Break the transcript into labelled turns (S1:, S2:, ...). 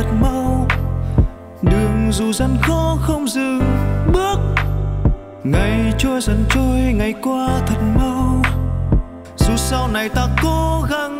S1: thật mau. Đường dù gian khó không dừng bước. Ngày trôi dần trôi, ngày qua thật mau. Dù sau này ta cố gắng